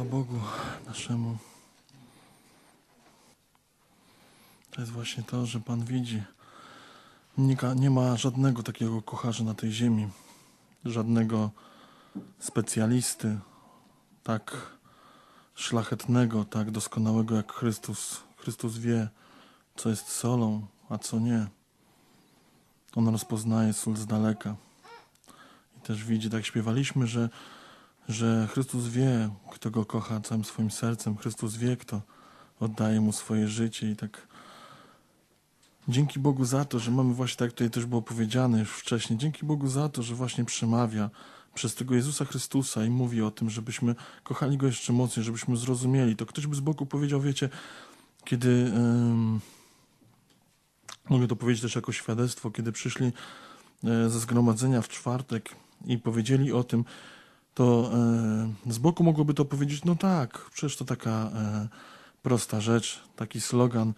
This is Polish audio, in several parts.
Chwała Bogu naszemu. To jest właśnie to, że Pan widzi. Nie, ma żadnego takiego kocharza na tej ziemi, żadnego specjalisty tak szlachetnego, tak doskonałego jak Chrystus. Chrystus wie, co jest solą, a co nie. On rozpoznaje sól z daleka. I też widzi, tak śpiewaliśmy, że że Chrystus wie, kto go kocha całym swoim sercem. Chrystus wie, kto oddaje mu swoje życie i tak. Dzięki Bogu za to, że mamy właśnie, tak tutaj też było powiedziane już wcześniej, dzięki Bogu za to, że właśnie przemawia przez tego Jezusa Chrystusa i mówi o tym, żebyśmy kochali Go jeszcze mocniej, żebyśmy zrozumieli. To ktoś by z boku powiedział, wiecie, kiedy... Mogę to powiedzieć też jako świadectwo, kiedy przyszli e, ze zgromadzenia w czwartek i powiedzieli o tym, to e, z boku mogłoby to powiedzieć, no tak, przecież to taka e, prosta rzecz, taki slogan.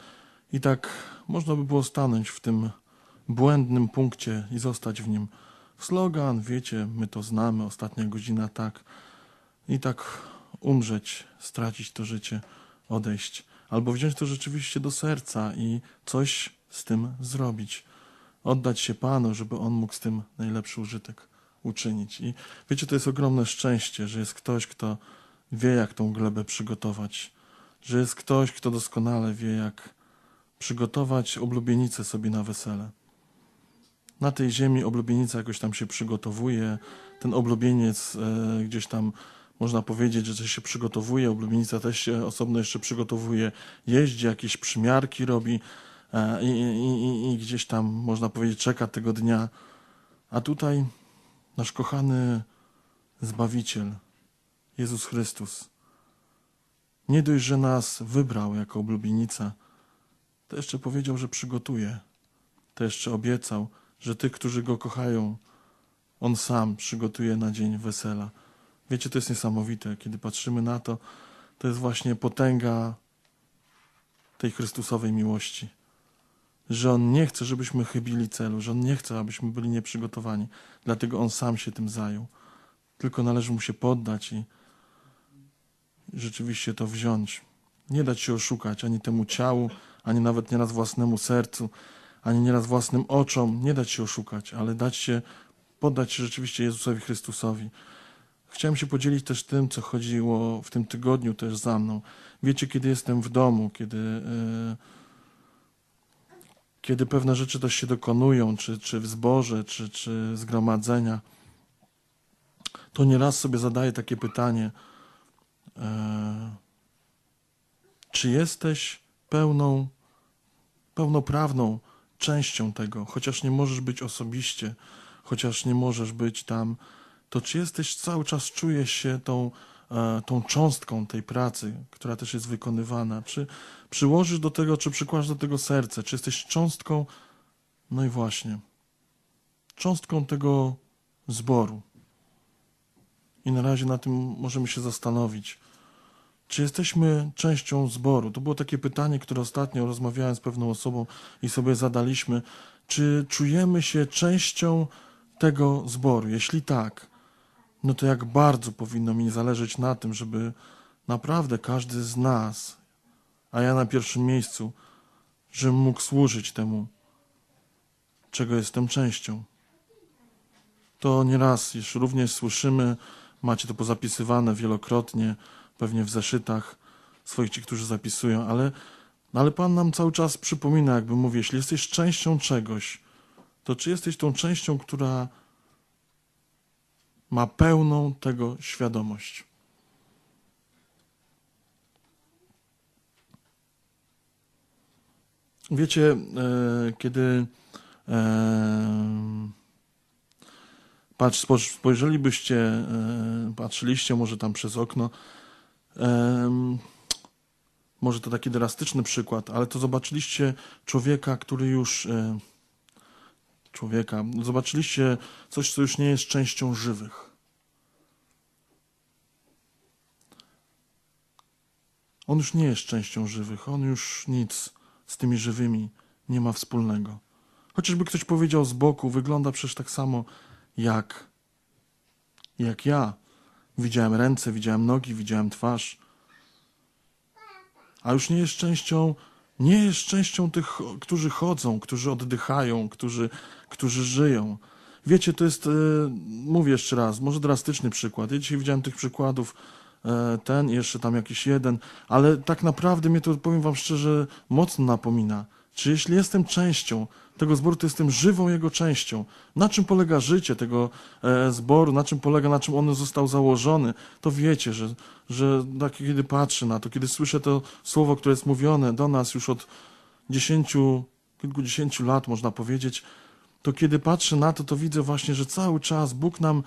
I tak można by było stanąć w tym błędnym punkcie i zostać w nim. Slogan, wiecie, my to znamy, ostatnia godzina, tak. I tak umrzeć, stracić to życie, odejść. Albo wziąć to rzeczywiście do serca i coś z tym zrobić. Oddać się Panu, żeby On mógł z tym najlepszy użytek uczynić. I wiecie, to jest ogromne szczęście, że jest ktoś, kto wie, jak tą glebę przygotować, że jest ktoś, kto doskonale wie, jak przygotować oblubienicę sobie na wesele. Na tej ziemi oblubienica jakoś tam się przygotowuje, ten oblubieniec e, gdzieś tam można powiedzieć, że coś się przygotowuje, oblubienica też się osobno jeszcze przygotowuje, jeździ, jakieś przymiarki robi e, i, i, i, i gdzieś tam można powiedzieć czeka tego dnia. A tutaj nasz kochany Zbawiciel, Jezus Chrystus, nie dość, że nas wybrał jako oblubienica, to jeszcze powiedział, że przygotuje. To jeszcze obiecał, że tych, którzy Go kochają, On sam przygotuje na dzień wesela. Wiecie, to jest niesamowite. Kiedy patrzymy na to, to jest właśnie potęga tej Chrystusowej miłości że On nie chce, żebyśmy chybili celu, że On nie chce, abyśmy byli nieprzygotowani. Dlatego On sam się tym zajął. Tylko należy Mu się poddać i rzeczywiście to wziąć. Nie dać się oszukać ani temu ciału, ani nawet nieraz własnemu sercu, ani nieraz własnym oczom. Nie dać się oszukać, ale dać się, poddać się rzeczywiście Jezusowi Chrystusowi. Chciałem się podzielić też tym, co chodziło w tym tygodniu też za mną. Wiecie, kiedy jestem w domu, kiedy... Yy, kiedy pewne rzeczy też się dokonują, czy, czy w zborze, czy, czy zgromadzenia, to nieraz sobie zadaję takie pytanie, e, czy jesteś pełną, pełnoprawną częścią tego, chociaż nie możesz być osobiście, chociaż nie możesz być tam, to czy jesteś cały czas czujesz się tą E, tą cząstką tej pracy, która też jest wykonywana? Czy przyłożysz do tego, czy przykładasz do tego serce? Czy jesteś cząstką? No i właśnie, cząstką tego zboru. I na razie na tym możemy się zastanowić. Czy jesteśmy częścią zboru? To było takie pytanie, które ostatnio rozmawiałem z pewną osobą i sobie zadaliśmy. Czy czujemy się częścią tego zboru? Jeśli tak, no to jak bardzo powinno mi zależeć na tym, żeby naprawdę każdy z nas, a ja na pierwszym miejscu, żebym mógł służyć temu, czego jestem częścią. To nieraz już również słyszymy, macie to pozapisywane wielokrotnie, pewnie w zeszytach swoich ci, którzy zapisują, ale, ale Pan nam cały czas przypomina, jakby mówię, jeśli jesteś częścią czegoś, to czy jesteś tą częścią, która ma pełną tego świadomość. Wiecie, e, kiedy e, patrz, spojrzelibyście, e, patrzyliście może tam przez okno, może to taki drastyczny przykład, ale to zobaczyliście człowieka, który już człowieka. Zobaczyliście coś, co już nie jest częścią żywych. On już nie jest częścią żywych, on już nic z tymi żywymi nie ma wspólnego. Chociażby ktoś powiedział z boku, wygląda przecież tak samo jak, jak ja. Widziałem ręce, widziałem nogi, widziałem twarz. A już nie jest częścią, nie jest częścią tych, którzy chodzą, którzy oddychają, którzy, którzy żyją. Wiecie, to jest, e, mówię jeszcze raz, może drastyczny przykład. Ja dzisiaj widziałem tych przykładów, ten i jeszcze tam jakiś jeden, ale tak naprawdę mnie to, powiem wam szczerze, mocno napomina. Czy jeśli jestem częścią tego zboru, to jestem żywą jego częścią. Na czym polega życie tego e, zboru, na czym polega, na czym on został założony, to wiecie, że, że tak, kiedy patrzę na to, kiedy słyszę to słowo, które jest mówione do nas już od dziesięciu, kilkudziesięciu lat, można powiedzieć, to kiedy patrzę na to, to widzę właśnie, że cały czas Bóg nam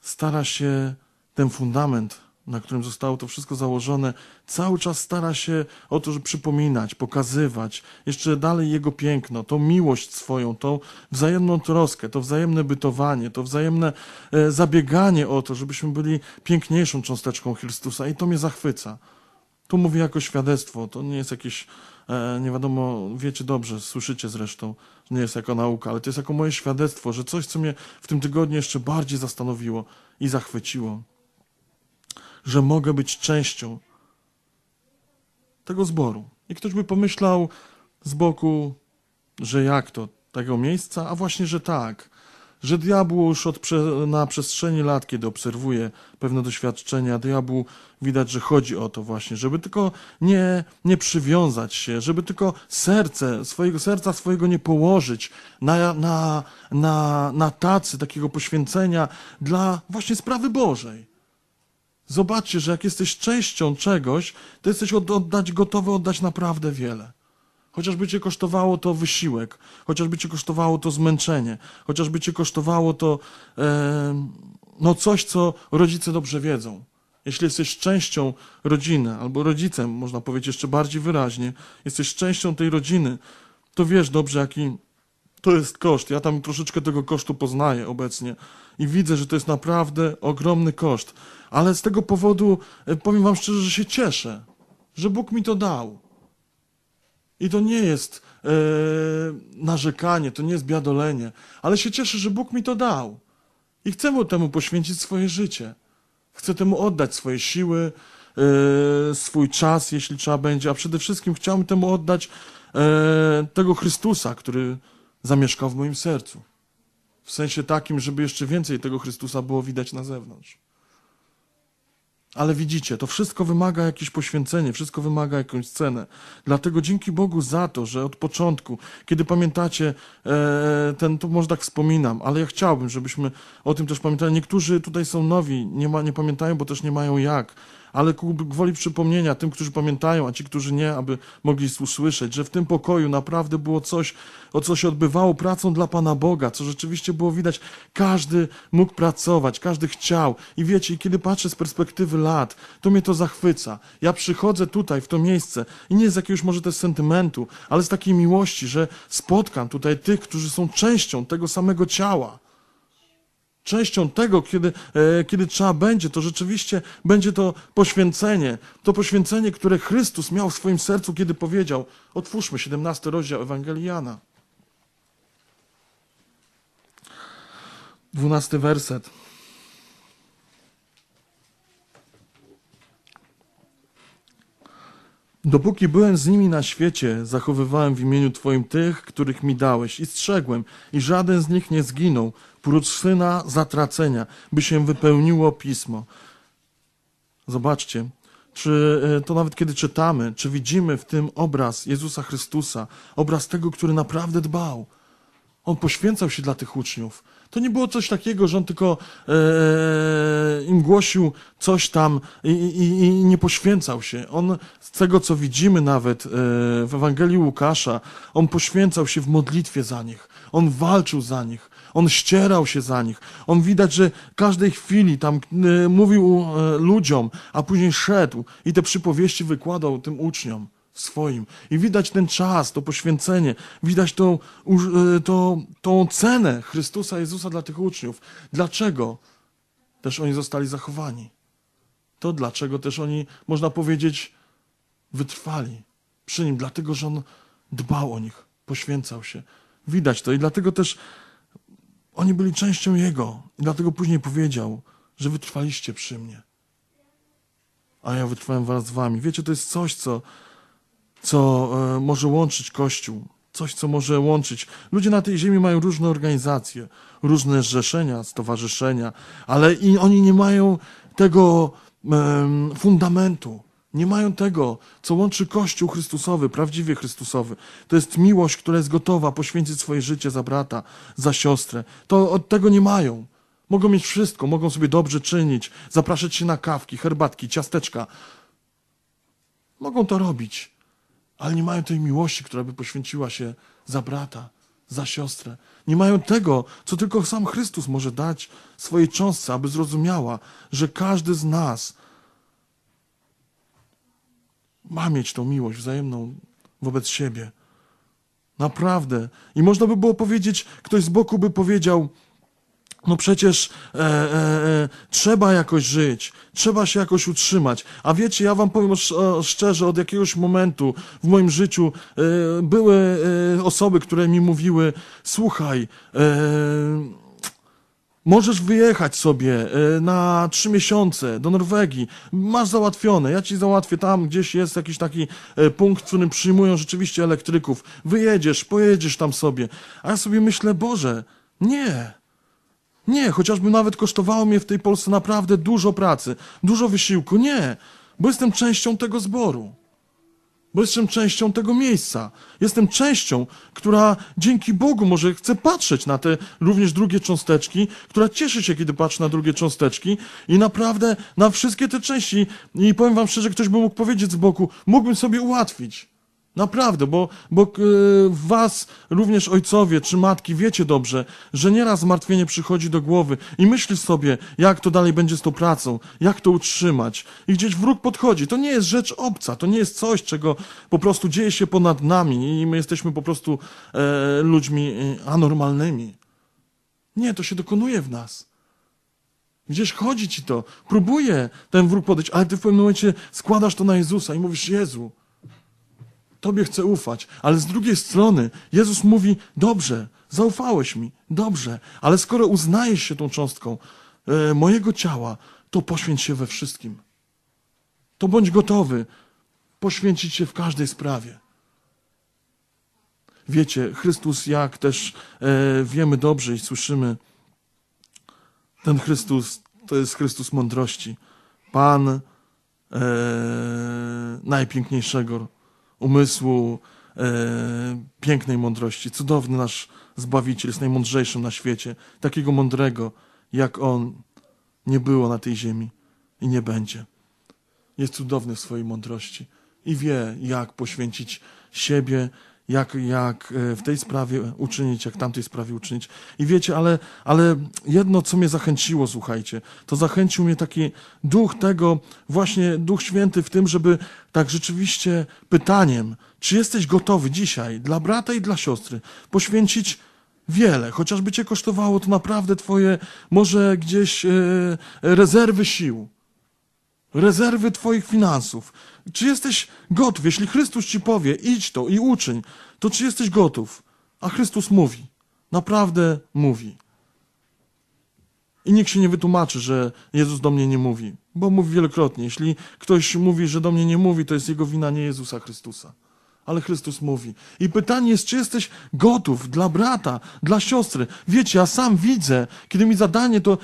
stara się ten fundament, na którym zostało to wszystko założone, cały czas stara się o to, żeby przypominać, pokazywać. Jeszcze dalej Jego piękno, tą miłość swoją, tą wzajemną troskę, to wzajemne bytowanie, to wzajemne e, zabieganie o to, żebyśmy byli piękniejszą cząsteczką Chrystusa. I to mnie zachwyca. Tu mówię jako świadectwo, to nie jest jakieś, e, nie wiadomo, wiecie dobrze, słyszycie zresztą, nie jest jako nauka, ale to jest jako moje świadectwo, że coś, co mnie w tym tygodniu jeszcze bardziej zastanowiło i zachwyciło, że mogę być częścią tego zboru. I ktoś by pomyślał z boku, że jak to, tego miejsca? A właśnie, że tak że diabłu już od, na przestrzeni lat, kiedy obserwuje pewne doświadczenia, diabłu widać, że chodzi o to właśnie, żeby tylko nie, nie przywiązać się, żeby tylko serce, swojego serca swojego nie położyć na, na, na, na tacy takiego poświęcenia dla właśnie sprawy Bożej. Zobaczcie, że jak jesteś częścią czegoś, to jesteś oddać, gotowy oddać naprawdę wiele. Chociażby cię kosztowało to wysiłek, chociażby cię kosztowało to zmęczenie, chociażby cię kosztowało to e, no coś, co rodzice dobrze wiedzą. Jeśli jesteś częścią rodziny, albo rodzicem, można powiedzieć jeszcze bardziej wyraźnie, jesteś częścią tej rodziny, to wiesz dobrze, jaki to jest koszt. Ja tam troszeczkę tego kosztu poznaję obecnie i widzę, że to jest naprawdę ogromny koszt. Ale z tego powodu e, powiem Wam szczerze, że się cieszę, że Bóg mi to dał. I to nie jest e, narzekanie, to nie jest biadolenie, ale się cieszę, że Bóg mi to dał. I chcę mu temu poświęcić swoje życie. Chcę temu oddać swoje siły, e, swój czas, jeśli trzeba będzie, a przede wszystkim chciałbym temu oddać e, tego Chrystusa, który zamieszkał w moim sercu. W sensie takim, żeby jeszcze więcej tego Chrystusa było widać na zewnątrz. Ale widzicie, to wszystko wymaga jakieś poświęcenie, wszystko wymaga jakąś cenę. Dlatego dzięki Bogu za to, że od początku, kiedy pamiętacie, e, ten, to może tak wspominam, ale ja chciałbym, żebyśmy o tym też pamiętali. Niektórzy tutaj są nowi, nie, ma, nie pamiętają, bo też nie mają jak ale ku gwoli przypomnienia tym, którzy pamiętają, a ci, którzy nie, aby mogli usłyszeć, że w tym pokoju naprawdę było coś, o co się odbywało pracą dla Pana Boga, co rzeczywiście było widać. Każdy mógł pracować, każdy chciał. I wiecie, kiedy patrzę z perspektywy lat, to mnie to zachwyca. Ja przychodzę tutaj, w to miejsce i nie z jakiegoś może też sentymentu, ale z takiej miłości, że spotkam tutaj tych, którzy są częścią tego samego ciała częścią tego, kiedy, e, kiedy trzeba będzie, to rzeczywiście będzie to poświęcenie. To poświęcenie, które Chrystus miał w swoim sercu, kiedy powiedział: Otwórzmy 17 rozdział Ewangelii Jana. 12 werset. Dopóki byłem z nimi na świecie, zachowywałem w imieniu Twoim tych, których mi dałeś, i strzegłem, i żaden z nich nie zginął, prócz syna zatracenia, by się wypełniło pismo. Zobaczcie, czy e, to nawet kiedy czytamy, czy widzimy w tym obraz Jezusa Chrystusa, obraz tego, który naprawdę dbał. On poświęcał się dla tych uczniów. To nie było coś takiego, że on tylko e, im głosił coś tam i, i, i, nie poświęcał się. On z tego, co widzimy nawet e, w Ewangelii Łukasza, on poświęcał się w modlitwie za nich. On walczył za nich. On ścierał się za nich. On widać, że każdej chwili tam e, mówił e, ludziom, a później szedł i te przypowieści wykładał tym uczniom swoim. I widać ten czas, to poświęcenie, widać tą, tą, tą cenę Chrystusa Jezusa dla tych uczniów. Dlaczego też oni zostali zachowani? To dlaczego też oni, można powiedzieć, wytrwali przy nim, dlatego że on dbał o nich, poświęcał się. Widać to i dlatego też oni byli częścią Jego. I dlatego później powiedział, że wytrwaliście przy mnie. A ja wytrwałem wraz z wami. Wiecie, to jest coś, co, co e, może łączyć Kościół. Coś, co może łączyć. Ludzie na tej ziemi mają różne organizacje, różne zrzeszenia, stowarzyszenia, ale i oni nie mają tego fundamentu. Nie mają tego, co łączy Kościół Chrystusowy, prawdziwie Chrystusowy. To jest miłość, która jest gotowa poświęcić swoje życie za brata, za siostrę. To od tego nie mają. Mogą mieć wszystko, mogą sobie dobrze czynić, zapraszać się na kawki, herbatki, ciasteczka. Mogą to robić, ale nie mają tej miłości, która by poświęciła się za brata, za siostrę. Nie mają tego, co tylko sam Chrystus może dać swojej cząstce, aby zrozumiała, że każdy z nas ma mieć tą miłość wzajemną wobec siebie. Naprawdę. I można by było powiedzieć, ktoś z boku by powiedział, no przecież e, e, e, trzeba jakoś żyć, trzeba się jakoś utrzymać. A wiecie, ja wam powiem szczerze, od jakiegoś momentu w moim życiu e, były e, osoby, które mi mówiły, słuchaj, e, Możesz wyjechać sobie na trzy miesiące do Norwegii. Masz załatwione. Ja ci załatwię tam, gdzieś jest jakiś taki punkt, w którym przyjmują rzeczywiście elektryków. Wyjedziesz, pojedziesz tam sobie. A ja sobie myślę, Boże, nie. Nie, chociażby nawet kosztowało mnie w tej Polsce naprawdę dużo pracy, dużo wysiłku. Nie, bo jestem częścią tego zboru. Bo jestem częścią tego miejsca. Jestem częścią, która dzięki Bogu może chce patrzeć na te również drugie cząsteczki, która cieszy się, kiedy patrzy na drugie cząsteczki i naprawdę na wszystkie te części, i powiem wam szczerze, ktoś by mógł powiedzieć z boku, mógłbym sobie ułatwić. Naprawdę, bo, bo e, was również ojcowie czy matki wiecie dobrze, że nieraz zmartwienie przychodzi do głowy i myślisz sobie, jak to dalej będzie z tą pracą, jak to utrzymać. I gdzieś wróg podchodzi. To nie jest rzecz obca, to nie jest coś, czego po prostu dzieje się ponad nami i my jesteśmy po prostu e, ludźmi e, anormalnymi. Nie, to się dokonuje w nas. Gdzieś chodzi ci to, próbuje ten wróg podejść, ale ty w pewnym momencie składasz to na Jezusa i mówisz, Jezu, Tobie chcę ufać. Ale z drugiej strony Jezus mówi: Dobrze, zaufałeś mi, dobrze, ale skoro uznajesz się tą cząstką e, mojego ciała, to poświęć się we wszystkim. To bądź gotowy poświęcić się w każdej sprawie. Wiecie, Chrystus, jak też e, wiemy dobrze i słyszymy, ten Chrystus to jest Chrystus mądrości. Pan e, najpiękniejszego umysłu, e, pięknej mądrości. Cudowny nasz Zbawiciel jest najmądrzejszym na świecie. Takiego mądrego, jak On, nie było na tej ziemi i nie będzie. Jest cudowny w swojej mądrości i wie, jak poświęcić siebie jak, jak e, w tej sprawie uczynić, jak w tamtej sprawie uczynić. I wiecie, ale, ale jedno, co mnie zachęciło, słuchajcie, to zachęcił mnie taki duch tego, właśnie Duch Święty w tym, żeby tak rzeczywiście pytaniem, czy jesteś gotowy dzisiaj dla brata i dla siostry poświęcić wiele, chociażby cię kosztowało to naprawdę twoje, może gdzieś e, rezerwy sił, rezerwy Twoich finansów. Czy jesteś gotów? Jeśli Chrystus Ci powie, idź to i uczyń, to czy jesteś gotów? A Chrystus mówi, naprawdę mówi. I nikt się nie wytłumaczy, że Jezus do mnie nie mówi, bo mówi wielokrotnie. Jeśli ktoś mówi, że do mnie nie mówi, to jest jego wina, nie Jezusa Chrystusa ale Chrystus mówi. I pytanie jest, czy jesteś gotów dla brata, dla siostry. Wiecie, ja sam widzę, kiedy mi zadanie to,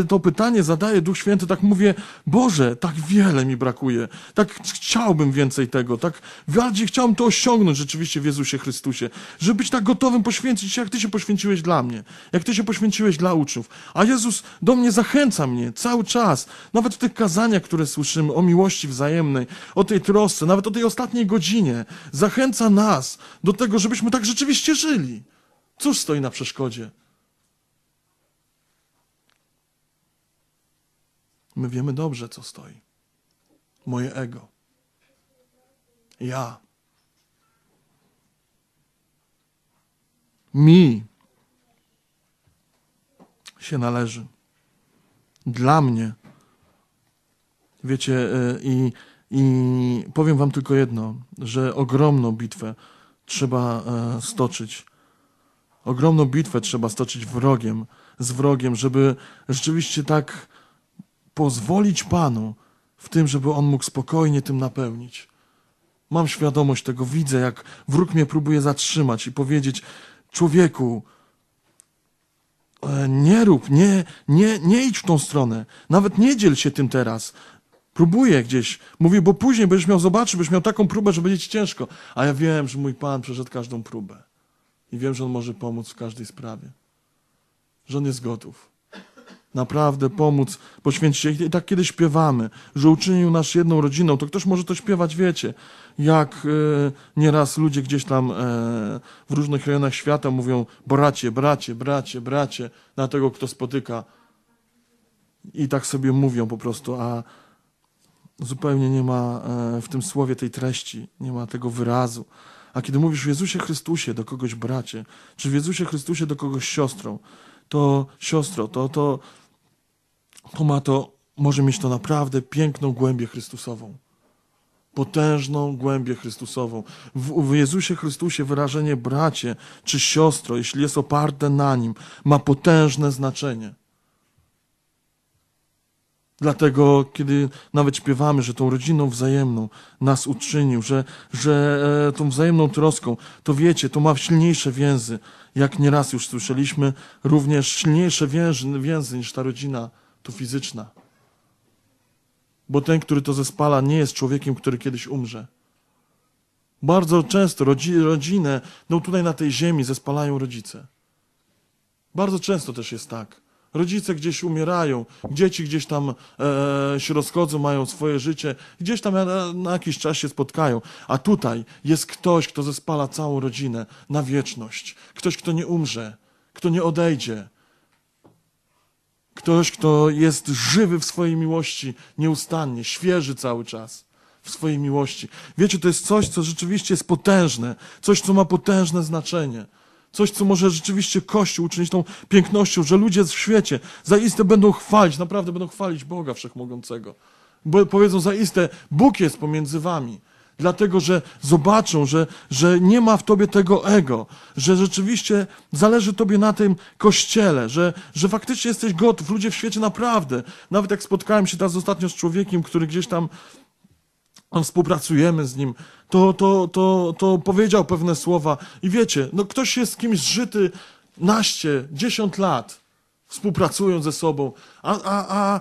e, to pytanie zadaje Duch Święty, tak mówię, Boże, tak wiele mi brakuje, tak chciałbym więcej tego, tak bardziej chciałbym to osiągnąć rzeczywiście w Jezusie Chrystusie, żeby być tak gotowym poświęcić się, jak Ty się poświęciłeś dla mnie, jak Ty się poświęciłeś dla uczniów. A Jezus do mnie zachęca mnie cały czas, nawet w tych kazaniach, które słyszymy o miłości wzajemnej, o tej trosce, nawet o tej ostatniej godzinie, zachęca nas do tego, żebyśmy tak rzeczywiście żyli. Cóż stoi na przeszkodzie? My wiemy dobrze, co stoi. Moje ego. Ja. Mi się należy. Dla mnie. Wiecie, e, i i powiem Wam tylko jedno, że ogromną bitwę trzeba e, stoczyć. Ogromną bitwę trzeba stoczyć wrogiem, z wrogiem, żeby rzeczywiście tak pozwolić Panu w tym, żeby On mógł spokojnie tym napełnić. Mam świadomość tego, widzę, jak wróg mnie próbuje zatrzymać i powiedzieć: Człowieku, e, nie rób, nie, nie, nie idź w tą stronę, nawet nie dziel się tym teraz. Próbuję gdzieś, mówię, bo później będziesz miał zobaczyć, będziesz miał taką próbę, że będzie ci ciężko. A ja wiem, że mój Pan przeszedł każdą próbę. I wiem, że On może pomóc w każdej sprawie. Że On jest gotów. Naprawdę pomóc, poświęcić się. I tak kiedy śpiewamy, że uczynił nas jedną rodziną, to ktoś może to śpiewać, wiecie, jak e, nieraz ludzie gdzieś tam e, w różnych rejonach świata mówią bracie, bracie, bracie, bracie, na tego, kto spotyka. I tak sobie mówią po prostu, a zupełnie nie ma e, w tym słowie tej treści, nie ma tego wyrazu. A kiedy mówisz w Jezusie Chrystusie do kogoś bracie, czy w Jezusie Chrystusie do kogoś siostrą, to siostro, to, to, to ma to, może mieć to naprawdę piękną głębię Chrystusową. Potężną głębię Chrystusową. W, w Jezusie Chrystusie wyrażenie bracie czy siostro, jeśli jest oparte na nim, ma potężne znaczenie. Dlatego, kiedy nawet śpiewamy, że tą rodziną wzajemną nas uczynił, że, że e, tą wzajemną troską, to wiecie, to ma silniejsze więzy. Jak nieraz już słyszeliśmy, również silniejsze więzy, więzy niż ta rodzina tu fizyczna. Bo ten, który to zespala, nie jest człowiekiem, który kiedyś umrze. Bardzo często rodzi, rodzinę, no tutaj na tej ziemi zespalają rodzice. Bardzo często też jest tak. Rodzice gdzieś umierają, dzieci gdzieś tam e, się rozchodzą, mają swoje życie, gdzieś tam na, na jakiś czas się spotkają. A tutaj jest ktoś, kto zespala całą rodzinę na wieczność. Ktoś, kto nie umrze, kto nie odejdzie. Ktoś, kto jest żywy w swojej miłości nieustannie, świeży cały czas w swojej miłości. Wiecie, to jest coś, co rzeczywiście jest potężne, coś, co ma potężne znaczenie. Coś, co może rzeczywiście Kościół uczynić tą pięknością, że ludzie w świecie zaiste będą chwalić, naprawdę będą chwalić Boga Wszechmogącego. Bo powiedzą zaiste, Bóg jest pomiędzy wami. Dlatego, że zobaczą, że, że nie ma w tobie tego ego, że rzeczywiście zależy tobie na tym kościele, że, że faktycznie jesteś gotów. Ludzie w świecie naprawdę, nawet jak spotkałem się teraz ostatnio z człowiekiem, który gdzieś tam współpracujemy z nim, to, to, to, to powiedział pewne słowa. I wiecie, no ktoś jest z kimś zżyty naście, dziesiąt lat, współpracują ze sobą, a, a, a,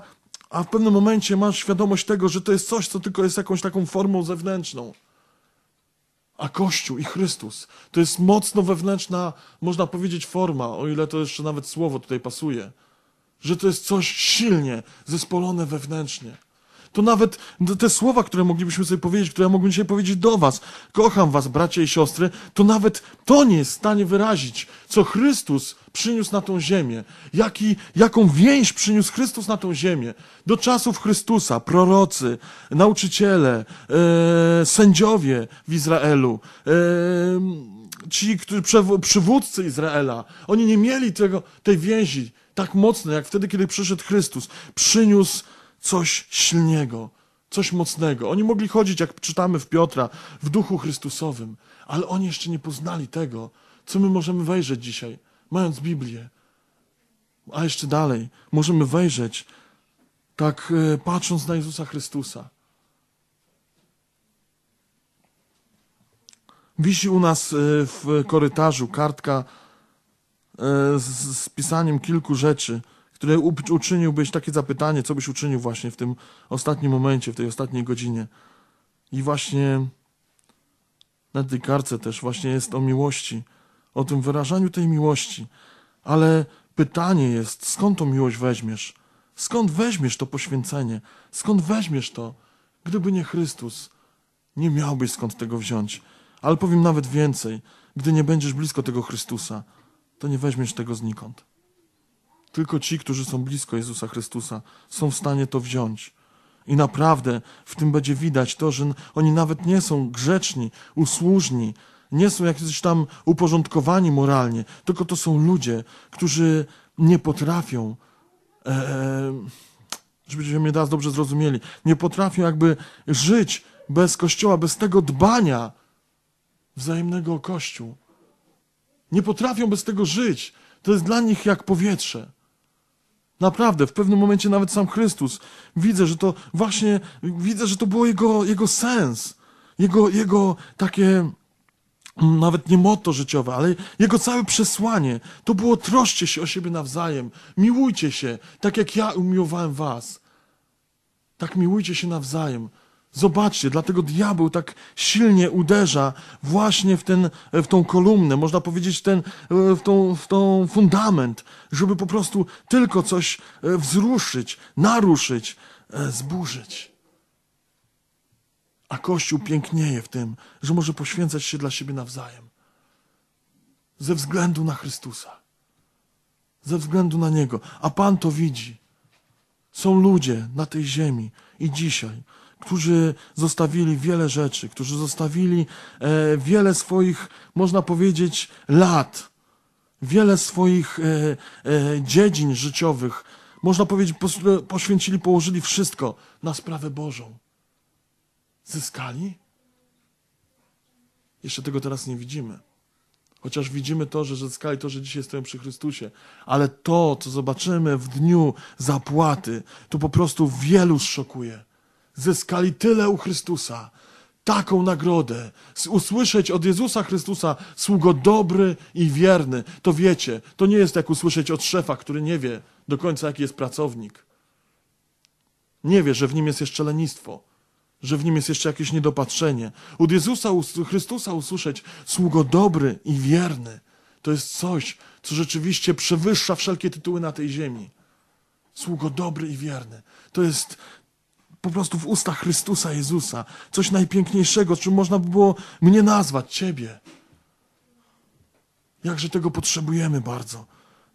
a w pewnym momencie masz świadomość tego, że to jest coś, co tylko jest jakąś taką formą zewnętrzną. A Kościół i Chrystus to jest mocno wewnętrzna, można powiedzieć, forma, o ile to jeszcze nawet słowo tutaj pasuje, że to jest coś silnie zespolone wewnętrznie to nawet te słowa, które moglibyśmy sobie powiedzieć, które ja mógłbym dzisiaj powiedzieć do Was, kocham Was, bracia i siostry, to nawet to nie jest w stanie wyrazić, co Chrystus przyniósł na tą ziemię, jaki, jaką więź przyniósł Chrystus na tą ziemię. Do czasów Chrystusa prorocy, nauczyciele, e, sędziowie w Izraelu, e, ci którzy, przywódcy Izraela, oni nie mieli tego, tej więzi tak mocnej, jak wtedy, kiedy przyszedł Chrystus. Przyniósł coś silnego, coś mocnego. Oni mogli chodzić, jak czytamy w Piotra, w duchu Chrystusowym, ale oni jeszcze nie poznali tego, co my możemy wejrzeć dzisiaj, mając Biblię. A jeszcze dalej, możemy wejrzeć, tak e, patrząc na Jezusa Chrystusa. Wisi u nas e, w korytarzu kartka e, z pisaniem kilku rzeczy które uczyniłbyś takie zapytanie, co byś uczynił właśnie w tym ostatnim momencie, w tej ostatniej godzinie. I właśnie na tej karce też właśnie jest o miłości, o tym wyrażaniu tej miłości. Ale pytanie jest, skąd tą miłość weźmiesz? Skąd weźmiesz to poświęcenie? Skąd weźmiesz to? Gdyby nie Chrystus, nie miałbyś skąd tego wziąć. Ale powiem nawet więcej, gdy nie będziesz blisko tego Chrystusa, to nie weźmiesz tego znikąd. Tylko ci, którzy są blisko Jezusa Chrystusa, są w stanie to wziąć. I naprawdę w tym będzie widać to, że oni nawet nie są grzeczni, usłużni, nie są jakieś tam uporządkowani moralnie, tylko to są ludzie, którzy nie potrafią, e, e żebyście mnie teraz dobrze zrozumieli, nie potrafią jakby żyć bez Kościoła, bez tego dbania wzajemnego o Kościół. Nie potrafią bez tego żyć. To jest dla nich jak powietrze. Naprawdę, w pewnym momencie nawet sam Chrystus, widzę, że to właśnie, widzę, że to było jego, jego sens, jego, jego takie, mm, nawet nie motto życiowe, ale jego całe przesłanie, to było troszcie się o siebie nawzajem, miłujcie się, tak jak ja umiłowałem was. Tak miłujcie się nawzajem. Zobaczcie, dlatego diabeł tak silnie uderza właśnie w, ten, w tą kolumnę, można powiedzieć ten, w, tą, w tą fundament, żeby po prostu tylko coś e, wzruszyć, naruszyć, e, zburzyć. A Kościół pięknieje w tym, że może poświęcać się dla siebie nawzajem. Ze względu na Chrystusa. Ze względu na Niego. A Pan to widzi. Są ludzie na tej ziemi i dzisiaj, którzy zostawili wiele rzeczy, którzy zostawili e, wiele swoich, można powiedzieć, lat, wiele swoich e, e, dziedzin życiowych, można powiedzieć, poświęcili, położyli wszystko na sprawę Bożą. Zyskali? Jeszcze tego teraz nie widzimy. Chociaż widzimy to, że zyskali to, że dzisiaj stoją przy Chrystusie. Ale to, co zobaczymy w dniu zapłaty, to po prostu wielu zszokuje. Zyskali tyle u Chrystusa, taką nagrodę. Usłyszeć od Jezusa Chrystusa, sługo dobry i wierny. To wiecie, to nie jest jak usłyszeć od szefa, który nie wie do końca, jaki jest pracownik. Nie wie, że w nim jest jeszcze lenistwo że w nim jest jeszcze jakieś niedopatrzenie. Od Jezusa Chrystusa usłyszeć sługo dobry i wierny. To jest coś, co rzeczywiście przewyższa wszelkie tytuły na tej ziemi. Sługo dobry i wierny. To jest po prostu w ustach Chrystusa Jezusa coś najpiękniejszego, czym można by było mnie nazwać, Ciebie. Jakże tego potrzebujemy bardzo.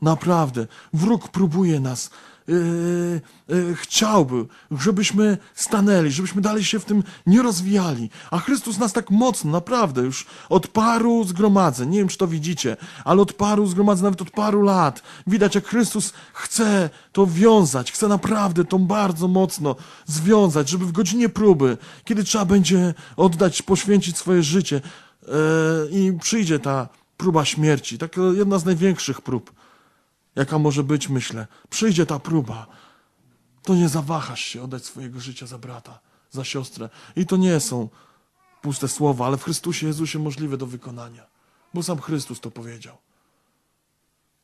Naprawdę. Wróg próbuje nas Yy, yy, chciałby, żebyśmy stanęli, żebyśmy dalej się w tym nie rozwijali. A Chrystus nas tak mocno, naprawdę, już od paru zgromadzeń, nie wiem czy to widzicie, ale od paru zgromadzeń, nawet od paru lat, widać jak Chrystus chce to wiązać, chce naprawdę to bardzo mocno związać, żeby w godzinie próby, kiedy trzeba będzie oddać, poświęcić swoje życie yy, i przyjdzie ta próba śmierci, taka jedna z największych prób jaka może być, myślę. Przyjdzie ta próba, to nie zawahasz się oddać swojego życia za brata, za siostrę. I to nie są puste słowa, ale w Chrystusie Jezusie możliwe do wykonania, bo sam Chrystus to powiedział.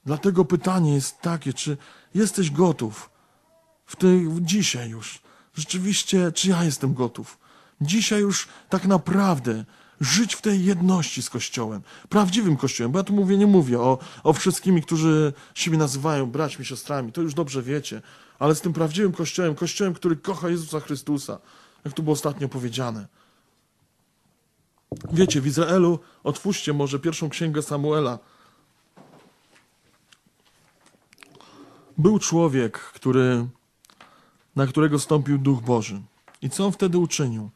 Dlatego pytanie jest takie, czy jesteś gotów w tej, dzisiaj już, rzeczywiście, czy ja jestem gotów? Dzisiaj już tak naprawdę żyć w tej jedności z Kościołem, prawdziwym Kościołem, bo ja tu mówię, nie mówię o, o wszystkimi, którzy siebie nazywają braćmi, siostrami, to już dobrze wiecie, ale z tym prawdziwym Kościołem, Kościołem, który kocha Jezusa Chrystusa, jak tu było ostatnio powiedziane. Wiecie, w Izraelu, otwórzcie może pierwszą księgę Samuela. Był człowiek, który, na którego stąpił Duch Boży. I co on wtedy uczynił?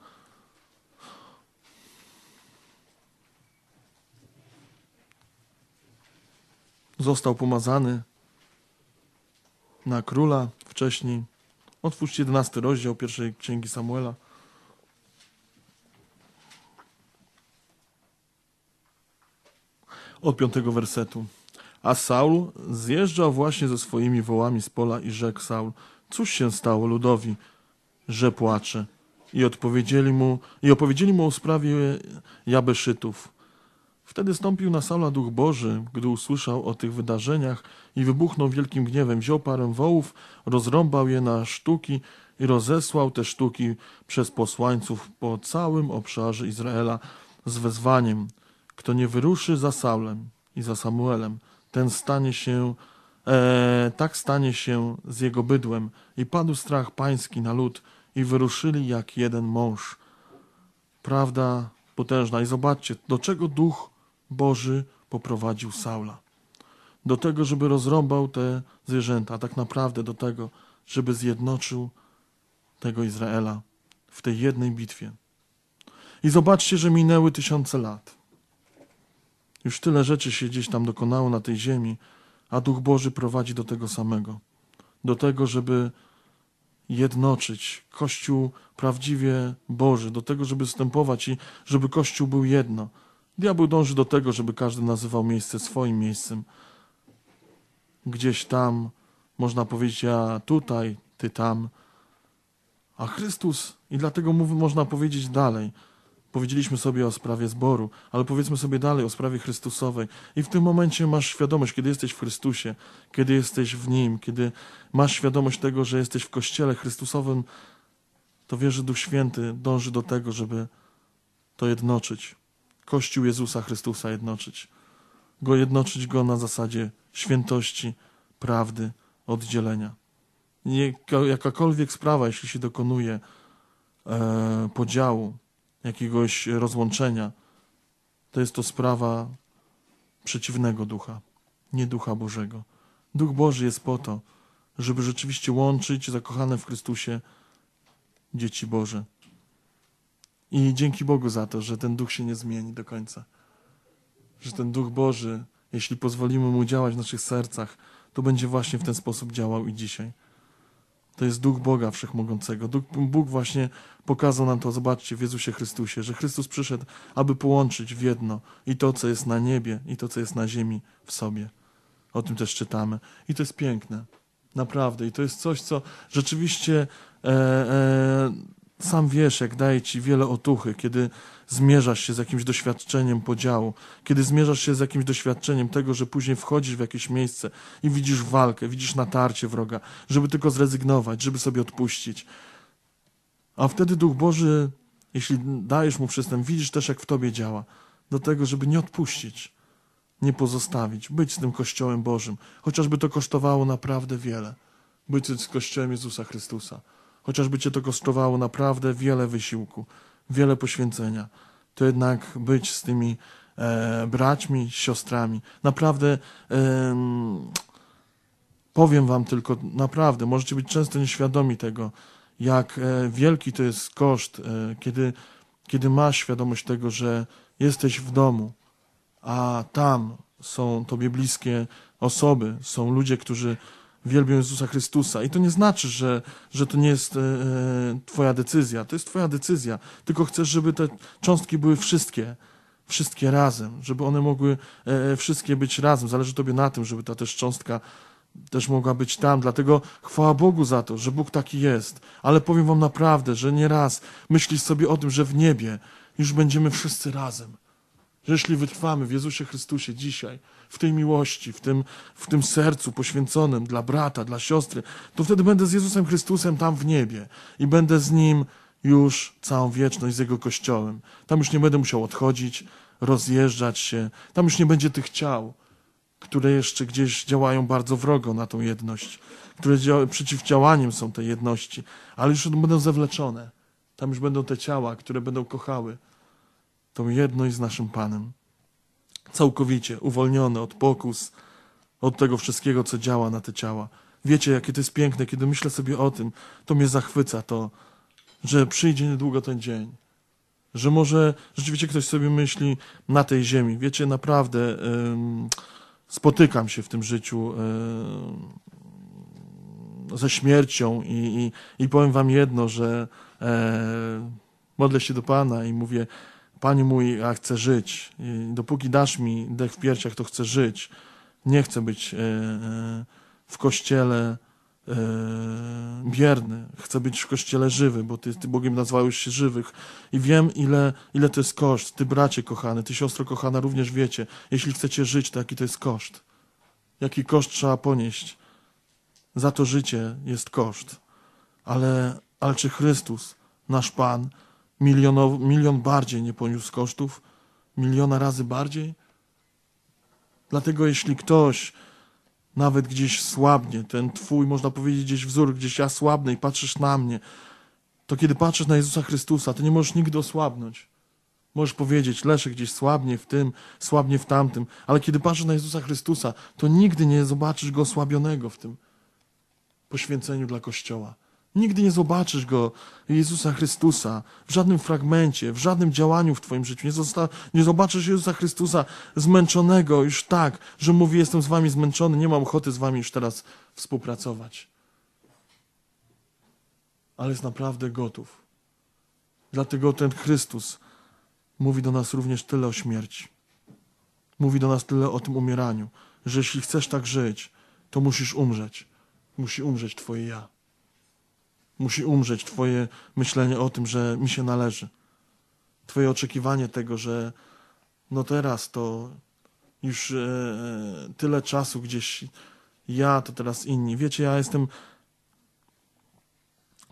Został pomazany na króla wcześniej. Otwórzcie 11 rozdział pierwszej księgi Samuela. Od piątego wersetu. A Saul zjeżdżał właśnie ze swoimi wołami z pola i rzekł Saul, cóż się stało ludowi, że płacze? I odpowiedzieli mu, i opowiedzieli mu o sprawie Jabeszytów. Wtedy stąpił na Saula duch Boży, gdy usłyszał o tych wydarzeniach i wybuchnął wielkim gniewem. Wziął parę wołów, rozrąbał je na sztuki i rozesłał te sztuki przez posłańców po całym obszarze Izraela z wezwaniem. Kto nie wyruszy za Saulem i za Samuelem, ten stanie się, e, tak stanie się z jego bydłem. I padł strach pański na lud i wyruszyli jak jeden mąż. Prawda potężna. I zobaczcie, do czego duch Boży poprowadził Saula. Do tego, żeby rozrąbał te zwierzęta, a tak naprawdę do tego, żeby zjednoczył tego Izraela w tej jednej bitwie. I zobaczcie, że minęły tysiące lat. Już tyle rzeczy się gdzieś tam dokonało na tej ziemi, a Duch Boży prowadzi do tego samego. Do tego, żeby jednoczyć Kościół prawdziwie Boży, do tego, żeby wstępować i żeby Kościół był jedno. Diabeł dąży do tego, żeby każdy nazywał miejsce swoim miejscem. Gdzieś tam Można powiedzieć, ja tutaj, ty tam. A Chrystus, i dlatego mów, można powiedzieć dalej. Powiedzieliśmy sobie o sprawie zboru, ale powiedzmy sobie dalej o sprawie Chrystusowej. I w tym momencie masz świadomość, kiedy jesteś w Chrystusie, kiedy jesteś w Nim, kiedy masz świadomość tego, że jesteś w Kościele Chrystusowym, to wiesz, że Duch Święty dąży do tego, żeby to jednoczyć. Kościół Jezusa Chrystusa jednoczyć. Go jednoczyć go na zasadzie świętości, prawdy, oddzielenia. Nie, jakakolwiek sprawa, jeśli się dokonuje e, podziału, jakiegoś rozłączenia, to jest to sprawa przeciwnego ducha, nie ducha Bożego. Duch Boży jest po to, żeby rzeczywiście łączyć zakochane w Chrystusie dzieci Boże. I dzięki Bogu za to, że ten duch się nie zmieni do końca. Że ten duch Boży, jeśli pozwolimy mu działać w naszych sercach, to będzie właśnie w ten sposób działał i dzisiaj. To jest duch Boga Wszechmogącego. Duch, Bóg właśnie pokazał nam to, zobaczcie, w Jezusie Chrystusie, że Chrystus przyszedł, aby połączyć w jedno i to, co jest na niebie, i to, co jest na ziemi w sobie. O tym też czytamy. I to jest piękne. Naprawdę. I to jest coś, co rzeczywiście e, e, sam wiesz, jak daje ci wiele otuchy, kiedy zmierzasz się z jakimś doświadczeniem podziału, kiedy zmierzasz się z jakimś doświadczeniem tego, że później wchodzisz w jakieś miejsce i widzisz walkę, widzisz natarcie wroga, żeby tylko zrezygnować, żeby sobie odpuścić. A wtedy Duch Boży, jeśli dajesz mu przystęp, widzisz też, jak w tobie działa, do tego, żeby nie odpuścić, nie pozostawić, być z tym Kościołem Bożym, chociażby to kosztowało naprawdę wiele. Być z Kościołem Jezusa Chrystusa chociażby cię to kosztowało naprawdę wiele wysiłku, wiele poświęcenia, to jednak być z tymi e, braćmi, siostrami. Naprawdę e, powiem wam tylko, naprawdę, możecie być często nieświadomi tego, jak e, wielki to jest koszt, e, kiedy, kiedy masz świadomość tego, że jesteś w domu, a tam są tobie bliskie osoby, są ludzie, którzy wielbią Jezusa Chrystusa. I to nie znaczy, że, że to nie jest e, e, Twoja decyzja. To jest Twoja decyzja. Tylko chcesz, żeby te cząstki były wszystkie, wszystkie razem, żeby one mogły e, e, wszystkie być razem. Zależy Tobie na tym, żeby ta też cząstka też mogła być tam. Dlatego chwała Bogu za to, że Bóg taki jest. Ale powiem Wam naprawdę, że nieraz myślisz sobie o tym, że w niebie już będziemy wszyscy razem. Że jeśli wytrwamy w Jezusie Chrystusie dzisiaj, w tej miłości, w tym, w tym sercu poświęconym dla brata, dla siostry, to wtedy będę z Jezusem Chrystusem tam w niebie i będę z Nim już całą wieczność z Jego Kościołem. Tam już nie będę musiał odchodzić, rozjeżdżać się, tam już nie będzie tych ciał, które jeszcze gdzieś działają bardzo wrogo na tą jedność, które przeciwdziałaniem są tej jedności, ale już będą zewleczone. Tam już będą te ciała, które będą kochały tą jedność z naszym Panem całkowicie uwolniony od pokus, od tego wszystkiego, co działa na te ciała. Wiecie, jakie to jest piękne, kiedy myślę sobie o tym, to mnie zachwyca to, że przyjdzie niedługo ten dzień. Że może rzeczywiście ktoś sobie myśli na tej ziemi. Wiecie, naprawdę ym, spotykam się w tym życiu ym, ze śmiercią i, i, i powiem wam jedno, że e, modlę się do Pana i mówię, Panie mój, ja chcę żyć. I dopóki dasz mi dech w piersiach, to chcę żyć. Nie chcę być e, e, w kościele e, bierny. Chcę być w kościele żywy, bo ty, ty Bogiem nazwałeś się żywych. I wiem, ile, ile to jest koszt. Ty, bracie kochany, ty, siostro kochana, również wiecie. Jeśli chcecie żyć, to jaki to jest koszt. Jaki koszt trzeba ponieść. Za to życie jest koszt. Ale, ale czy Chrystus, nasz Pan, milionow, milion bardziej nie poniósł kosztów, miliona razy bardziej. Dlatego jeśli ktoś nawet gdzieś słabnie, ten twój, można powiedzieć, gdzieś wzór, gdzieś ja słabnę i patrzysz na mnie, to kiedy patrzysz na Jezusa Chrystusa, to nie możesz nigdy osłabnąć. Możesz powiedzieć, Leszek gdzieś słabnie w tym, słabnie w tamtym, ale kiedy patrzysz na Jezusa Chrystusa, to nigdy nie zobaczysz Go osłabionego w tym poświęceniu dla Kościoła. Nigdy nie zobaczysz go, Jezusa Chrystusa, w żadnym fragmencie, w żadnym działaniu w Twoim życiu. Nie, zosta- nie zobaczysz Jezusa Chrystusa zmęczonego już tak, że mówi: Jestem z Wami zmęczony, nie mam ochoty z Wami już teraz współpracować. Ale jest naprawdę gotów. Dlatego ten Chrystus mówi do nas również tyle o śmierci. Mówi do nas tyle o tym umieraniu, że jeśli chcesz tak żyć, to musisz umrzeć Musi umrzeć Twoje ja. Musi umrzeć Twoje myślenie o tym, że mi się należy. Twoje oczekiwanie tego, że no teraz to już e, e, tyle czasu gdzieś ja, to teraz inni. Wiecie, ja jestem,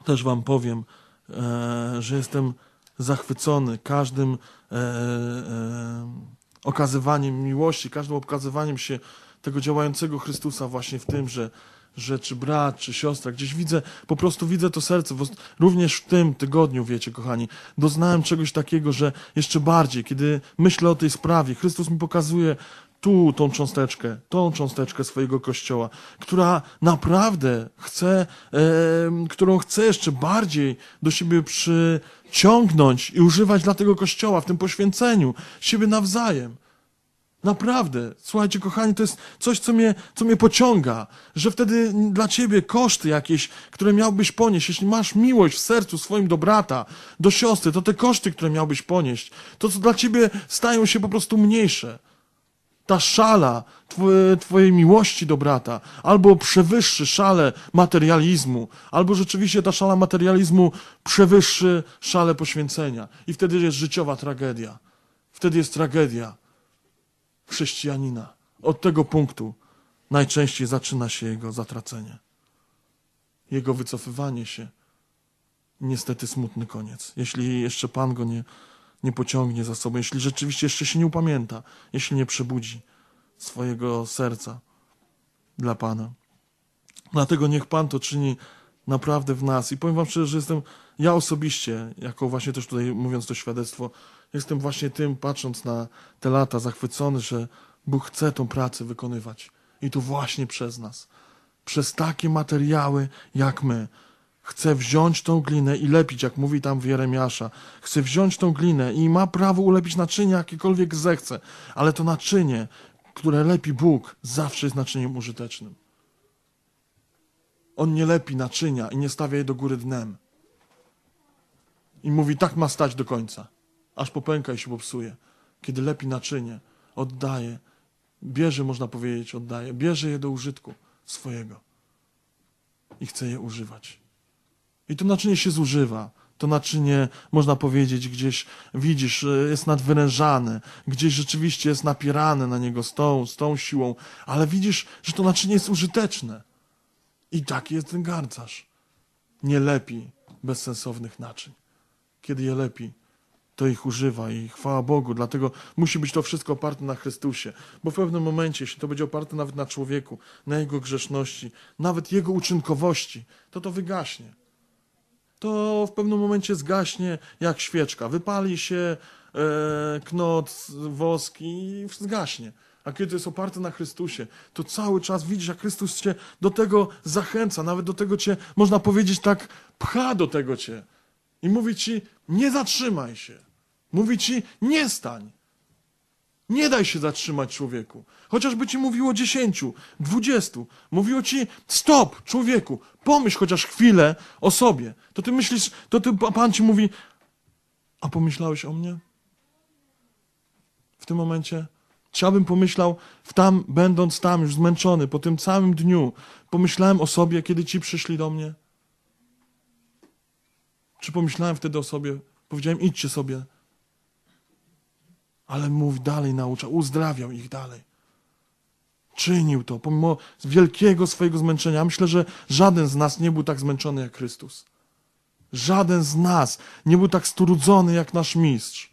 też Wam powiem, e, że jestem zachwycony każdym e, e, okazywaniem miłości, każdym okazywaniem się tego działającego Chrystusa właśnie w tym, że że czy brat, czy siostra, gdzieś widzę, po prostu widzę to serce. Również w tym tygodniu, wiecie, kochani, doznałem czegoś takiego, że jeszcze bardziej, kiedy myślę o tej sprawie, Chrystus mi pokazuje tu tą cząsteczkę, tą cząsteczkę swojego kościoła, która naprawdę chce, e, którą chce jeszcze bardziej do siebie przyciągnąć i używać dla tego kościoła w tym poświęceniu siebie nawzajem. Naprawdę, słuchajcie, kochani, to jest coś, co mnie, co mnie pociąga, że wtedy dla ciebie koszty jakieś, które miałbyś ponieść, jeśli masz miłość w sercu swoim do brata, do siostry, to te koszty, które miałbyś ponieść, to co dla ciebie stają się po prostu mniejsze. Ta szala twoje, twojej miłości do brata, albo przewyższy szale materializmu, albo rzeczywiście ta szala materializmu przewyższy szale poświęcenia. I wtedy jest życiowa tragedia. Wtedy jest tragedia chrześcijanina. Od tego punktu najczęściej zaczyna się jego zatracenie. Jego wycofywanie się. Niestety smutny koniec. Jeśli jeszcze Pan go nie, nie pociągnie za sobą, jeśli rzeczywiście jeszcze się nie upamięta, jeśli nie przebudzi swojego serca dla Pana. Dlatego niech Pan to czyni naprawdę w nas. I powiem Wam szczerze, że jestem, ja osobiście, jako właśnie też tutaj mówiąc to świadectwo, Jestem właśnie tym, patrząc na te lata, zachwycony, że Bóg chce tą pracę wykonywać. I to właśnie przez nas. Przez takie materiały jak my. Chce wziąć tą glinę i lepić, jak mówi tam w Jeremiasza. Chce wziąć tą glinę i ma prawo ulepić naczynie, jakiekolwiek zechce. Ale to naczynie, które lepi Bóg, zawsze jest naczyniem użytecznym. On nie lepi naczynia i nie stawia je do góry dnem. I mówi, tak ma stać do końca aż popęka i się popsuje. Kiedy lepi naczynie, oddaje, bierze, można powiedzieć, oddaje, bierze je do użytku swojego i chce je używać. I to naczynie się zużywa. To naczynie, można powiedzieć, gdzieś widzisz, jest nadwyrężane, gdzieś rzeczywiście jest napierane na niego z tą, z tą siłą, ale widzisz, że to naczynie jest użyteczne. I taki jest ten garcarz. Nie lepi bezsensownych naczyń. Kiedy je lepi, to ich używa i chwała Bogu. Dlatego musi być to wszystko oparte na Chrystusie. Bo w pewnym momencie, jeśli to będzie oparte nawet na człowieku, na jego grzeszności, nawet jego uczynkowości, to to wygaśnie. To w pewnym momencie zgaśnie jak świeczka. Wypali się e, knot, wosk i zgaśnie. A kiedy jest oparte na Chrystusie, to cały czas widzisz, jak Chrystus cię do tego zachęca, nawet do tego cię, można powiedzieć tak, pcha do tego cię. I mówi ci, nie zatrzymaj się. Mówi ci, nie stań. Nie daj się zatrzymać człowieku. Chociażby ci mówiło dziesięciu, dwudziestu. Mówiło ci, stop, człowieku, pomyśl chociaż chwilę o sobie. To ty myślisz, to ty, Pan ci mówi, a pomyślałeś o mnie? W tym momencie chciałbym pomyślał, w tam, będąc tam już zmęczony, po tym całym dniu, pomyślałem o sobie, kiedy ci przyszli do mnie. Czy pomyślałem wtedy o sobie? Powiedziałem, idźcie sobie. Ale mów dalej, nauczał, uzdrawiał ich dalej. Czynił to, pomimo wielkiego swojego zmęczenia. Myślę, że żaden z nas nie był tak zmęczony jak Chrystus. Żaden z nas nie był tak strudzony jak nasz mistrz.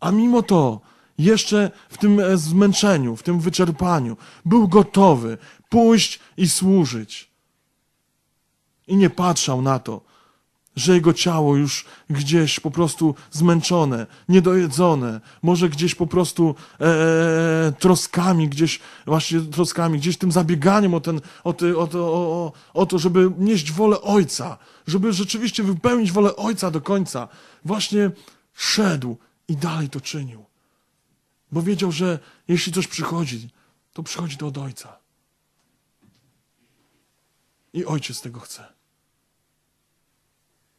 A mimo to, jeszcze w tym e, zmęczeniu, w tym wyczerpaniu, był gotowy pójść i służyć. I nie patrzał na to, że jego ciało już gdzieś po prostu zmęczone, niedojedzone, może gdzieś po prostu e, e, troskami, gdzieś właśnie troskami, gdzieś tym zabieganiem o, ten, o, ty, o, to, o, o to, żeby nieść wolę Ojca, żeby rzeczywiście wypełnić wolę Ojca do końca, właśnie szedł i dalej to czynił. Bo wiedział, że jeśli coś przychodzi, to przychodzi to od Ojca. I Ojciec tego chce.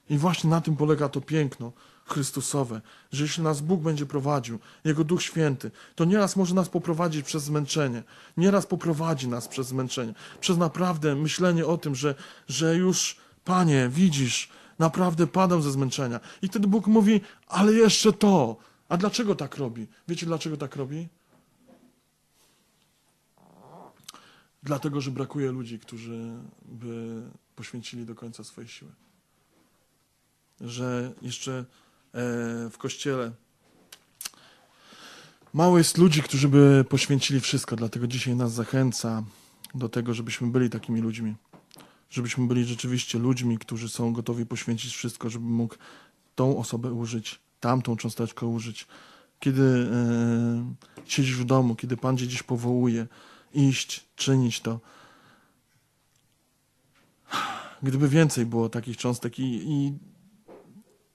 I właśnie na tym polega to piękno Chrystusowe, że jeśli nas Bóg będzie prowadził, Jego Duch Święty, to nieraz może nas poprowadzić przez zmęczenie, nieraz poprowadzi nas przez zmęczenie, przez naprawdę myślenie o tym, że, że już, Panie, widzisz, naprawdę padam ze zmęczenia. I wtedy Bóg mówi, ale jeszcze to. A dlaczego tak robi? Wiecie, dlaczego tak robi? Dlatego, że brakuje ludzi, którzy by poświęcili do końca swoje siły. Że jeszcze e, w kościele mało jest ludzi, którzy by poświęcili wszystko, dlatego dzisiaj nas zachęca do tego, żebyśmy byli takimi ludźmi. Żebyśmy byli rzeczywiście ludźmi, którzy są gotowi poświęcić wszystko, żeby mógł tą osobę użyć, tamtą cząsteczkę użyć. Kiedy e, siedzisz w domu, kiedy Pan cię gdzieś powołuje, iść, czynić to. Gdyby więcej było takich cząstek i, i,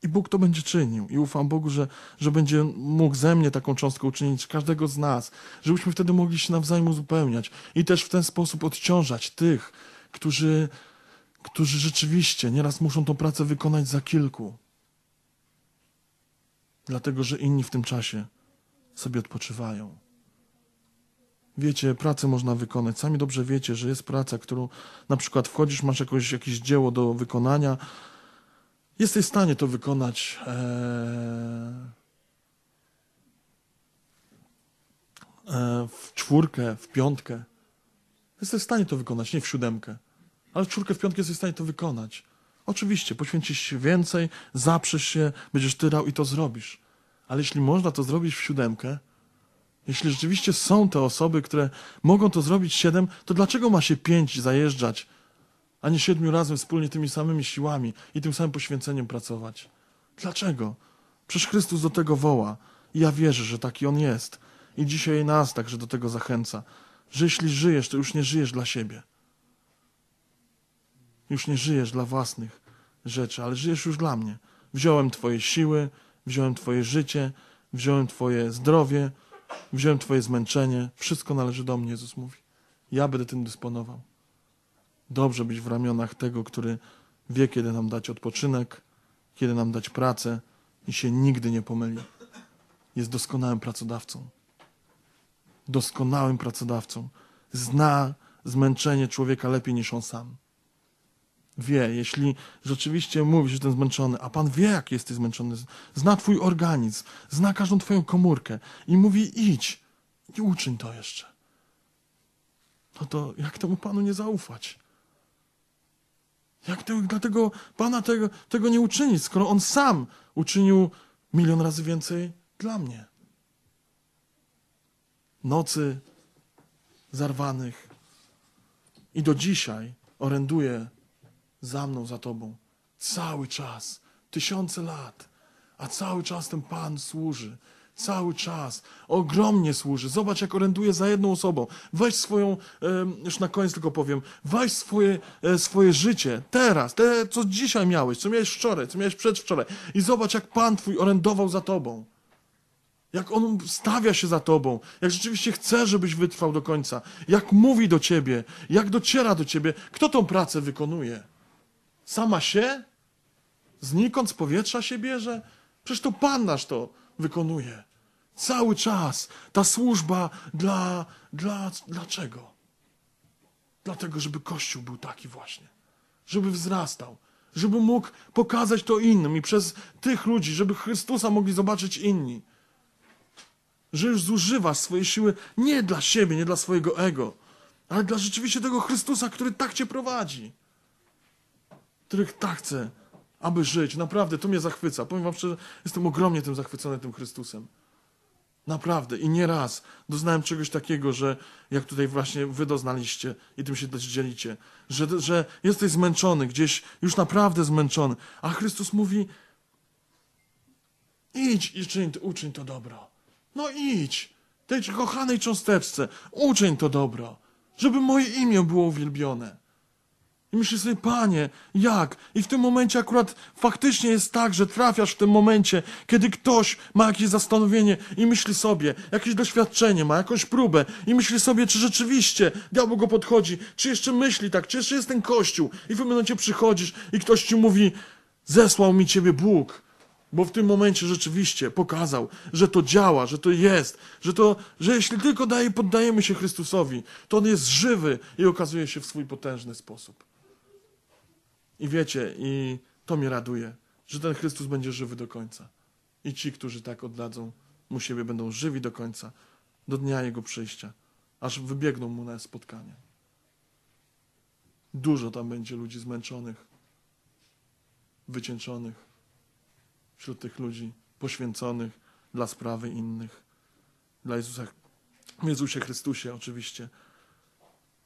i Bóg to będzie czynił. I ufam Bogu, że, że będzie mógł ze mnie taką cząstkę uczynić, każdego z nas, żebyśmy wtedy mogli się nawzajem uzupełniać i też w ten sposób odciążać tych, którzy, którzy rzeczywiście nieraz muszą tą pracę wykonać za kilku. Dlatego, że inni w tym czasie sobie odpoczywają. Wiecie, pracę można wykonać. Sami dobrze wiecie, że jest praca, którą na przykład wchodzisz, masz jakoś, jakieś dzieło do wykonania, jesteś w stanie to wykonać. E, e, w czwórkę, w piątkę. Jesteś w stanie to wykonać, nie w siódemkę. Ale w czwórkę, w piątkę jesteś w stanie to wykonać. Oczywiście, poświęcisz się więcej, zaprzesz się, będziesz tyrał i to zrobisz. Ale jeśli można to zrobić w siódemkę, jeśli rzeczywiście są te osoby, które mogą to zrobić siedem, to dlaczego ma się pięć zajeżdżać, a nie siedmiu razem wspólnie tymi samymi siłami i tym samym poświęceniem pracować? Dlaczego? Przecież Chrystus do tego woła. I ja wierzę, że taki On jest. I dzisiaj nas także do tego zachęca. Że jeśli żyjesz, to już nie żyjesz dla siebie. Już nie żyjesz dla własnych rzeczy, ale żyjesz już dla mnie. Wziąłem Twoje siły, wziąłem Twoje życie, wziąłem Twoje zdrowie, Wziąłem Twoje zmęczenie, wszystko należy do mnie, Jezus mówi. Ja będę tym dysponował. Dobrze być w ramionach tego, który wie, kiedy nam dać odpoczynek, kiedy nam dać pracę i się nigdy nie pomyli. Jest doskonałym pracodawcą. Doskonałym pracodawcą. Zna zmęczenie człowieka lepiej niż on sam. Wie, jeśli rzeczywiście mówisz, że jestem zmęczony, a Pan wie, jak jesteś zmęczony, zna Twój organizm, zna każdą Twoją komórkę i mówi: idź i uczyń to jeszcze. No to jak temu Panu nie zaufać? Jak to, dlatego Pana tego, tego nie uczynić, skoro On sam uczynił milion razy więcej dla mnie? Nocy zarwanych i do dzisiaj oręduje za mną, za Tobą. Cały czas, tysiące lat, a cały czas ten Pan służy. Cały czas, ogromnie służy. Zobacz, jak oręduje za jedną osobą. Weź swoją, już na koniec tylko powiem, weź swoje, e, swoje życie, teraz, te, co dzisiaj miałeś, co miałeś wczoraj, co miałeś przedwczoraj i zobacz, jak Pan Twój orędował za Tobą. Jak On stawia się za Tobą, jak rzeczywiście chce, żebyś wytrwał do końca, jak mówi do Ciebie, jak dociera do Ciebie, kto tą pracę wykonuje. Sama się? Znikąd z powietrza się bierze? Przecież to Pan nasz to wykonuje. Cały czas ta służba dla, dla, dlaczego? Dlatego, żeby Kościół był taki właśnie. Żeby wzrastał. Żeby mógł pokazać to innym i przez tych ludzi, żeby Chrystusa mogli zobaczyć inni. Że już zużywasz swoje siły nie dla siebie, nie dla swojego ego, ale dla rzeczywiście tego Chrystusa, który tak cię prowadzi których tak chcę, aby żyć. Naprawdę, to mnie zachwyca. Powiem wam szczerze, jestem ogromnie tym zachwycony tym Chrystusem. Naprawdę. I nie raz doznałem czegoś takiego, że jak tutaj właśnie wy doznaliście i tym się też dzielicie, że, że jesteś zmęczony, gdzieś już naprawdę zmęczony, a Chrystus mówi idź i czyń, uczyń to dobro. No idź, tej kochanej cząsteczce, uczyń to dobro, żeby moje imię było uwielbione. I myślisz sobie, panie, jak? I w tym momencie akurat faktycznie jest tak, że trafiasz w tym momencie, kiedy ktoś ma jakieś zastanowienie i myśli sobie, jakieś doświadczenie, ma jakąś próbę i myśli sobie, czy rzeczywiście diabeł go podchodzi, czy jeszcze myśli tak, czy jeszcze jest ten kościół. I w pewnym momencie przychodzisz i ktoś ci mówi, Zesłał mi Ciebie Bóg, bo w tym momencie rzeczywiście pokazał, że to działa, że to jest, że, to, że jeśli tylko daje, poddajemy się Chrystusowi, to On jest żywy i okazuje się w swój potężny sposób. I wiecie, i to mnie raduje, że ten Chrystus będzie żywy do końca. I ci, którzy tak oddadzą mu siebie, będą żywi do końca, do dnia Jego przyjścia, aż wybiegną mu na spotkanie. Dużo tam będzie ludzi zmęczonych, wycieńczonych, wśród tych ludzi poświęconych dla sprawy innych, dla Jezusa, Jezusie Chrystusie oczywiście,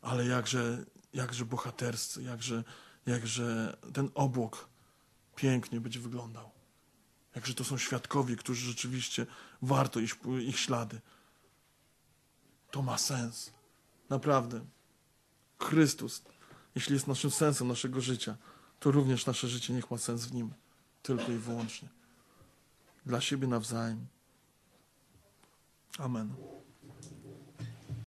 ale jakże, jakże bohaterscy, jakże, jakże ten obłok pięknie będzie wyglądał. Jakże to są świadkowie, którzy rzeczywiście warto po ich ślady. To ma sens. Naprawdę. Chrystus, jeśli jest naszym sensem naszego życia, to również nasze życie niech ma sens w Nim. Tylko i wyłącznie. Dla siebie nawzajem. Amen.